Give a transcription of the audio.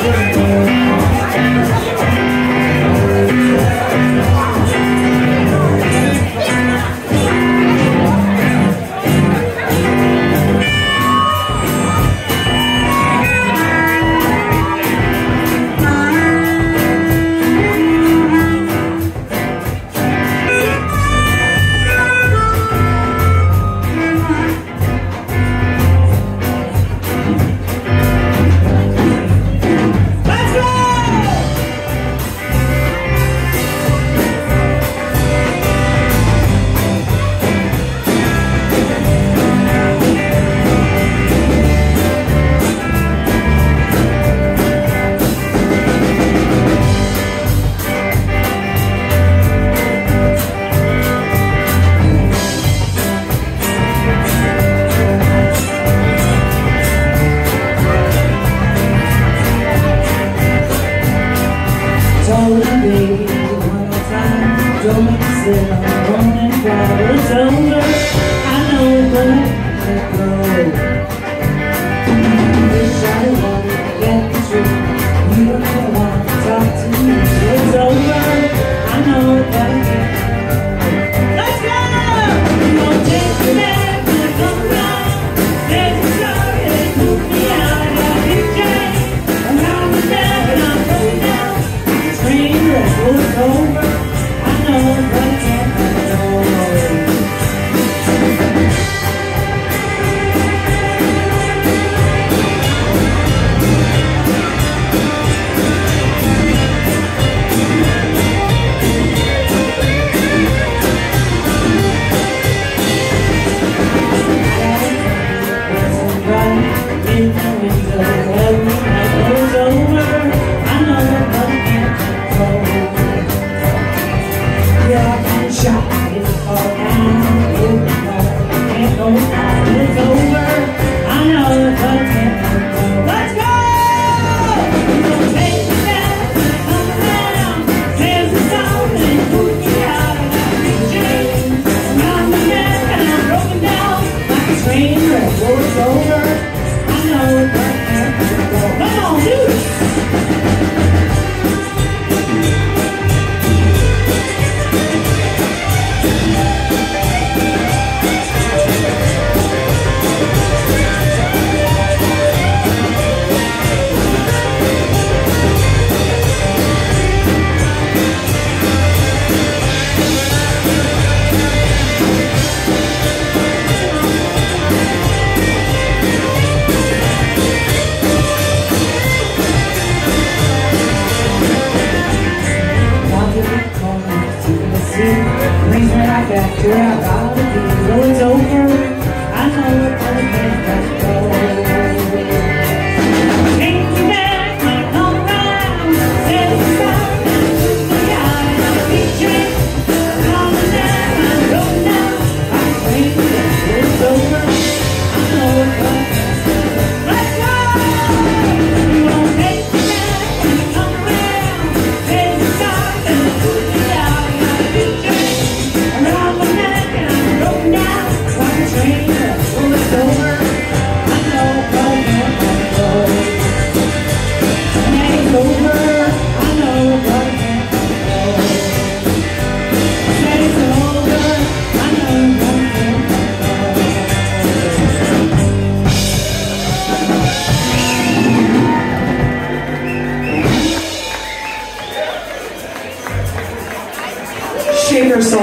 スタート! told me, baby, one more time. Told me to sit on the phone and cry. It's over, I know, but let go. Wish I wanted to get the truth. You don't want to talk to me. see Things are like that throughout all the things Though it's over, I know it all has got go so